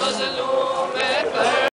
غزل